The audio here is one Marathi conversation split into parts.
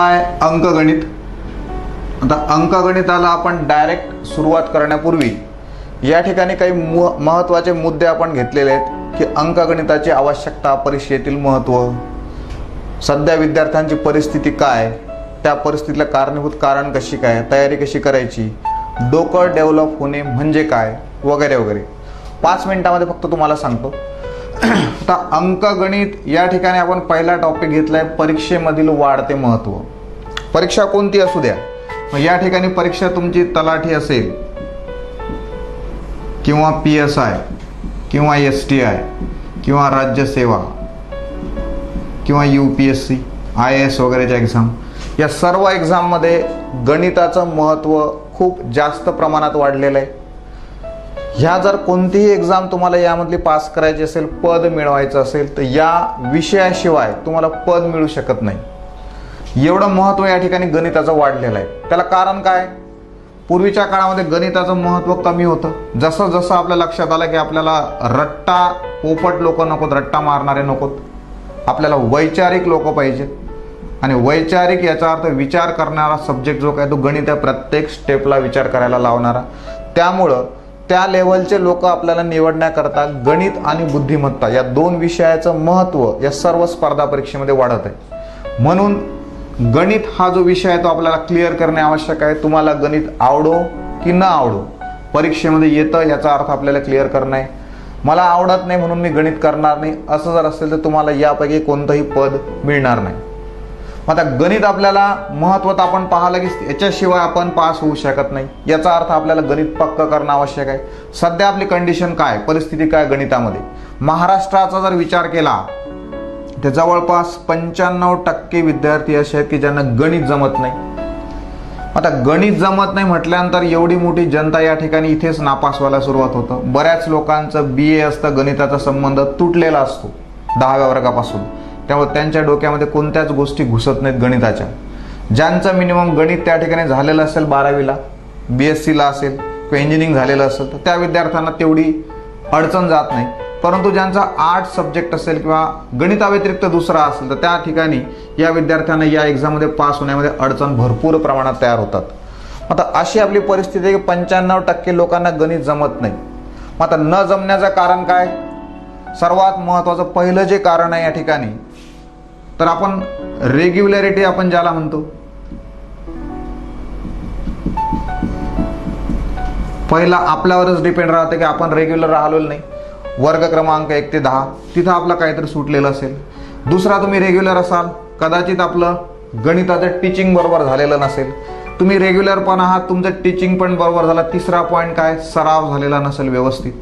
आहे अंकगणित आता अंकगणिताला आपण डायरेक्ट सुरुवात करण्यापूर्वी या ठिकाणी काही मु महत्त्वाचे मुद्दे आपण घेतलेले आहेत की अंकगणिताची आवश्यकता परीक्षेतील महत्त्व सध्या विद्यार्थ्यांची परिस्थिती काय? त्या परिस्थितीला कारणीभूत कारण कशी काय? तयारी कशी करायची? डोकं डेव्हलप होणे म्हणजे काय? वगैरे वगैरे. पाच मिनिटामध्ये फक्त तुम्हाला सांगतो. आता अंकगणित या ठिकाणी आपण पहिला टॉपिक घेतलाय परीक्षेमधील वाढते महत्त्व परीक्षा कोणती असू द्या? मग या ठिकाणी परीक्षा तुमची तलाठी असेल किंवा पी एस आय किंवा एस टी आय किंवा राज्यसेवा किंवा U P S C I S वगैरेच्या एक्झाम या सर्व एक्झाममध्ये गणिताचं महत्त्व खूप जास्त प्रमाणात वाढलेलं आहे. ह्या जर कोणतीही एक्झाम तुम्हाला यामधली पास करायची असेल पद मिळवायचं असेल तर या विषयाशिवाय तुम्हाला पद मिळू शकत नाही. एवढं महत्त्व या ठिकाणी गणिताचं वाढलेलं आहे. त्याला कारण काय? पूर्वीच्या काळामध्ये गणिताचं महत्त्व कमी होतं. जसं जसं आपल्या लक्षात आलं की आपल्याला रट्टा पोपट लोक नकोत रट्टा मारणारे नकोत. आपल्याला वैचारिक लोक पाहिजेत. आणि वैचारिक याचा अर्थ विचार करणारा सब्जेक्ट जो काय तो गणित प्रत्येक स्टेपला विचार करायला लावणारा. त्यामुळं त्या लेवलचे लोक आपल्याला निवडण्याकरता गणित आणि बुद्धिमत्ता या दोन विषयाचं महत्त्व या सर्व स्पर्धा परीक्षेमध्ये वाढत आहे. म्हणून गणित हा जो विषय आहे तो आपल्याला क्लिअर करणे आवश्यक आहे. तुम्हाला गणित आवडो की न आवडो परीक्षेमध्ये येतं याचा अर्थ आपल्याला क्लिअर करणं आहे. मला आवडत नाही म्हणून मी गणित करणार नाही. असं जर असेल तर तुम्हाला यापैकी कोणतंही पद मिळणार नाही. आता गणित आपल्याला महत्वात आपण पाहिलं की याच्याशिवाय आपण पास होऊ शकत नाही. याचा अर्थ आपल्याला गणित पक्क करणं आवश्यक आहे. सध्या आपली कंडिशन काय? परिस्थिती काय गणितामध्ये? महाराष्ट्राचा जर विचार केला तर जवळपास पंच्याण्णव टक्के विद्यार्थी असे आहेत की ज्यांना गणित जमत नाही. आता गणित जमत नाही म्हटल्यानंतर एवढी मोठी जनता या ठिकाणी इथेच नापास व्हायला सुरुवात होतं. बऱ्याच लोकांचं बी ए असतं गणिताचा संबंध तुटलेला असतो दहाव्या वर्गापासून. त्यामुळे त्यांच्या डोक्यामध्ये कोणत्याच गोष्टी घुसत नाहीत गणिताच्या. ज्यांचं मिनिमम गणित त्या ठिकाणी झालेलं असेल बारावीला बी एस सीला असेल किंवा इंजिनिअरिंग झालेलं असेल तर त्या विद्यार्थ्यांना तेवढी अडचण जात नाही. परंतु ज्यांचा आर्ट सब्जेक्ट असेल किंवा गणिताव्यतिरिक्त दुसरा असेल तर त्या ठिकाणी या विद्यार्थ्यांना या एक्झाममध्ये पास होण्यामध्ये अडचण भरपूर प्रमाणात तयार होतात. आता अशी आपली परिस्थिती आहे की पंच्याण्णव टक्के लोकांना गणित जमत नाही. मग आता न जमण्याचं कारण काय? सर्वात महत्त्वाचं पहिलं जे कारण आहे या ठिकाणी तर आपण रेग्युलरिटी आपण ज्याला म्हणतो पहिला आपल्यावरच डिपेंड राहते की आपण रेग्युलर राहिलो नाही. वर्ग क्रमांक एक ते दहा तिथं आपलं काहीतरी सुटलेलं असेल. दुसरा तुम्ही रेग्युलर असाल कदाचित आपलं गणिताचं टीचिंग बरोबर झालेलं नसेल. तुम्ही रेग्युलर पण आहात तुमचं टीचिंग पण बरोबर झालं तिसरा पॉईंट काय? सराव झालेला नसेल व्यवस्थित.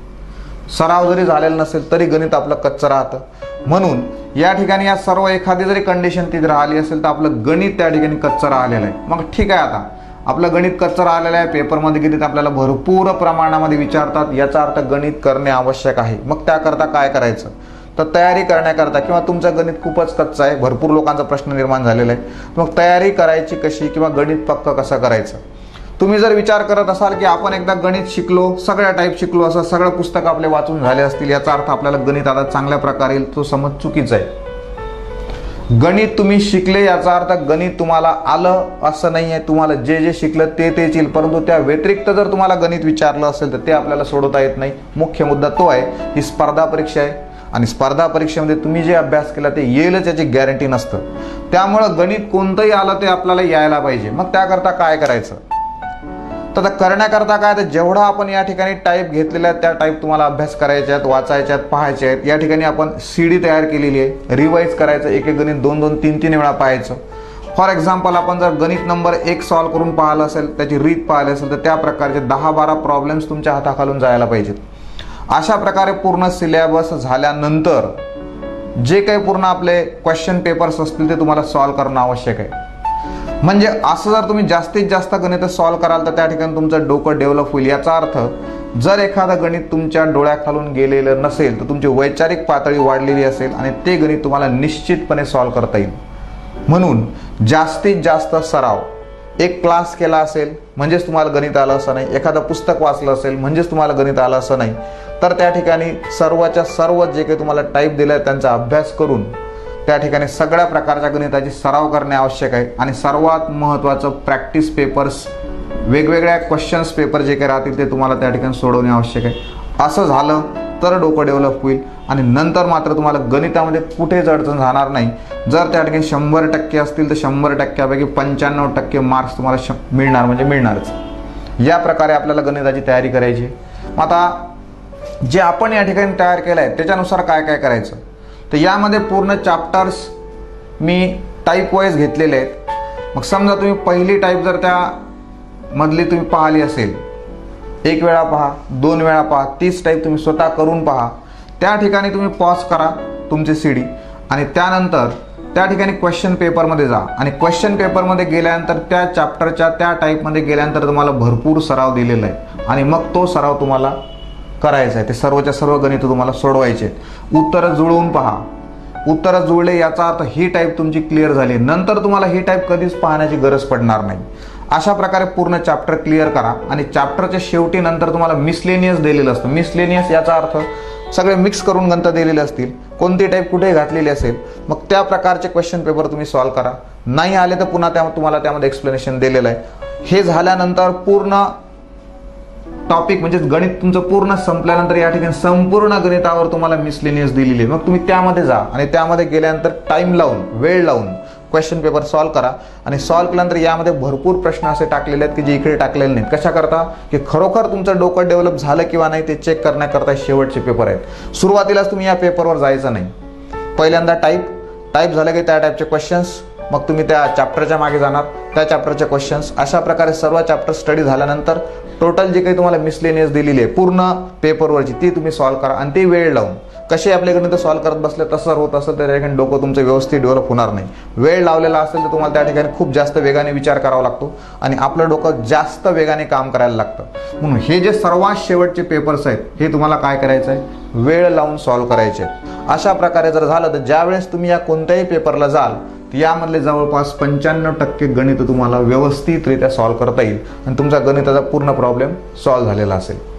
सराव जरी झालेला नसेल तरी गणित आपलं कच्चं राहतं. म्हणून या ठिकाणी या सर्व एखादी जरी कंडिशन तिथे राहिली असेल तर आपलं गणित त्या ठिकाणी कच्चं राहिलेलं आहे. मग ठीक आहे आता. आपलं गणित कच्चं राहिलेलं आहे. पेपरमध्ये गणित आपल्याला भरपूर प्रमाणामध्ये विचारतात. याचा अर्थ गणित करणे आवश्यक आहे. मग त्याकरता काय करायचं? तर तयारी करण्याकरता किंवा तुमचं गणित खूपच कच्चं आहे. भरपूर लोकांचा प्रश्न निर्माण झालेला आहे. मग तयारी करायची कशी किंवा गणित पक्क कसं करायचं? तुम्ही जर विचार करत असाल की आपण एकदा गणित शिकलो सगळ्या टाईप शिकलो असं सगळं पुस्तक आपले वाचून झाले असतील याचा अर्थ आपल्याला गणित आता चांगल्या प्रकारे तो समज चुकीचा आहे. गणित तुम्ही शिकले याचा अर्थ गणित तुम्हाला आलं असं नाही आहे तुम्हाला जे जे शिकलं ते तेच येईल. परंतु त्या व्यतिरिक्त जर तुम्हाला गणित विचारलं असेल तर ते आपल्याला सोडवता येत नाही. मुख्य मुद्दा तो आहे ही स्पर्धा परीक्षा आहे. आणि स्पर्धा परीक्षेमध्ये तुम्ही जे अभ्यास केला ते येईलच याची गॅरंटी नसतं. त्यामुळं गणित कोणतंही आलं ते आपल्याला यायला पाहिजे. मग त्याकरता काय करायचं? तर करण्याकरता काय तर जेवढा आपण या ठिकाणी टाईप घेतलेल्या आहेत त्या टाईप तुम्हाला अभ्यास करायच्या आहेत वाचायच्या आहेत पाहायच्या आहेत. या ठिकाणी आपण सी डी तयार केलेली आहे. रिवाईज करायचं एक एक गणित दोन दोन तीन तीन वेळा पाहायचं. फॉर एक्झाम्पल आपण जर गणित नंबर एक सॉल्व्ह करून पाहिलं असेल त्याची रीत पाहिली असेल तर त्या प्रकारचे दहा बारा प्रॉब्लेम्स तुमच्या हाताखालून जायला पाहिजेत. अशा प्रकारे पूर्ण सिलेबस झाल्यानंतर जे काही पूर्ण आपले क्वेश्चन पेपर्स असतील ते तुम्हाला सॉल्व्ह करणं आवश्यक आहे. म्हणजे असं जर तुम्ही जास्तीत जास्त गणित सॉल्व कराल तर त्या ठिकाणी तुमचं डोकं डेव्हलप होईल. याचा अर्थ जर एखादं गणित तुमच्या डोळ्याखालून गेलेलं नसेल तर तुमची वैचारिक पातळी वाढलेली असेल आणि ते गणित तुम्हाला निश्चितपणे सॉल्व करता येईल. म्हणून जास्तीत जास्त सराव. एक क्लास केला असेल म्हणजेच तुम्हाला गणित आलं असं नाही. एखादं पुस्तक वाचलं असेल म्हणजेच तुम्हाला गणित आलं असं नाही. तर त्या ठिकाणी सर्वच्या सर्व जे काही तुम्हाला टाईप दिलं आहे त्यांचा अभ्यास करून त्या ठिकाणी सगळ्या प्रकारच्या गणिताची सराव करणे आवश्यक आहे. आणि सर्वात महत्त्वाचं प्रॅक्टिस पेपर्स वेगवेगळ्या क्वेश्चन्स पेपर जे काही राहतील ते तुम्हाला त्या ठिकाणी सोडवणे आवश्यक आहे. असं झालं तर डोकं डेव्हलप होईल. आणि नंतर मात्र तुम्हाला गणितामध्ये कुठेच अडचण जाणार नाही. जर त्या ठिकाणी शंभर टक्के असतील तर शंभर टक्क्यापैकी पंच्याण्णव टक्के मार्क्स तुम्हाला श मिळणार म्हणजे मिळणारच. या प्रकारे आपल्याला गणिताची तयारी करायची मग आता जे आपण या ठिकाणी तयार केलं आहे त्याच्यानुसार काय काय करायचं? तर यामध्ये पूर्ण चॅप्टर्स मी टाईप वाईज घेतलेले आहेत. मग समजा तुम्ही पहिली टाईप जर त्या मधली तुम्ही पाहिली असेल एक वेळा पहा दोन वेळा पहा तीस टाईप तुम्ही स्वतः करून पहा. त्या ठिकाणी तुम्ही पॉज करा तुमची सी डी आणि त्यानंतर त्या ठिकाणी क्वेश्चन पेपरमध्ये जा. आणि क्वेश्चन पेपरमध्ये गेल्यानंतर त्या चॅप्टरच्या त्या टाईपमध्ये गेल्यानंतर तुम्हाला भरपूर सराव दिलेला आहे. आणि मग तो सराव तुम्हाला करायचं आहे. ते सर्वच्या सर्व गणित तुम्हाला सोडवायचे आहेत. उत्तरं जुळवून पहा. उत्तरं जुळले याचा अर्थ ही टाईप तुमची क्लिअर झाली. नंतर तुम्हाला ही टाईप कधीच पाहण्याची गरज पडणार नाही. अशा प्रकारे पूर्ण चॅप्टर क्लिअर करा आणि चॅप्टरच्या शेवटी नंतर तुम्हाला मिसलेनियस दिलेलं असतं. मिसलेनियस याचा अर्थ सगळे मिक्स करून गंत दिलेले असतील. कोणती टाईप कुठे घातलेली असेल? मग त्या प्रकारचे क्वेश्चन पेपर तुम्ही सॉल्व्ह करा. नाही आले तर पुन्हा त्या तुम्हाला त्यामध्ये एक्सप्लेनेशन दिलेलं आहे. हे झाल्यानंतर पूर्ण टॉपिक म्हणजे गणित तुमचं पूर्ण संपल्यानंतर या ठिकाणी संपूर्ण गणितावर तुम्हाला मिसलेनियस दिलेली आहे. मग तुम्ही त्यामध्ये जा आणि त्यामध्ये गेल्यानंतर टाइम लावून वेळ लावून क्वेश्चन पेपर सॉल्व्ह करा आणि सॉल्व्ह केल्यानंतर यामध्ये भरपूर प्रश्न असे टाकलेले आहेत की जे इकडे टाकलेले नाहीत. कशा करता? की खरोखर तुमचं डोकं डेव्हलप झालं किंवा नाही ते चेक करण्याकरता शेवटचे पेपर आहेत. सुरुवातीलाच तुम्ही या पेपरवर जायचं नाही. पहिल्यांदा टाईप टाईप झालं की त्या टाईपचे क्वेश्चन्स मग तुम्ही त्या चॅप्टरच्या मागे जाणार. त्या चॅप्टरचे क्वेश्चन्स अशा प्रकारे सर्व चॅप्टर स्टडी झाल्यानंतर टोटल जे काही तुम्हाला मिसलेनियस दिलेली आहे पूर्ण पेपरवरची ती तुम्ही सॉल्व करा आणि ते वेळ लावून. कसे आपल्याकडे तर सॉल्व करत बसले तसं होत असेल तर त्या ठिकाणी डोकं तुमचं व्यवस्थित डेव्हलप होणार नाही. वेळ लावलेला असेल तर तुम्हाला त्या ठिकाणी खूप जास्त वेगाने विचार करावा लागतो आणि आपलं डोकं जास्त वेगाने काम करायला लागतं. म्हणून हे जे सर्वात शेवटचे पेपर्स आहेत हे तुम्हाला काय करायचं आहे? वेळ लावून सॉल्व करायचे अशा प्रकारे जर झालं तर ज्यावेळेस तुम्ही या कोणत्याही पेपरला जाल यामधले जवळपास पंच्याण्णव टक्के गणित तुम्हाला व्यवस्थितरित्या सॉल्व्ह करता येईल. आणि तुमचा गणिताचा पूर्ण प्रॉब्लेम सॉल्व्ह झालेला असेल.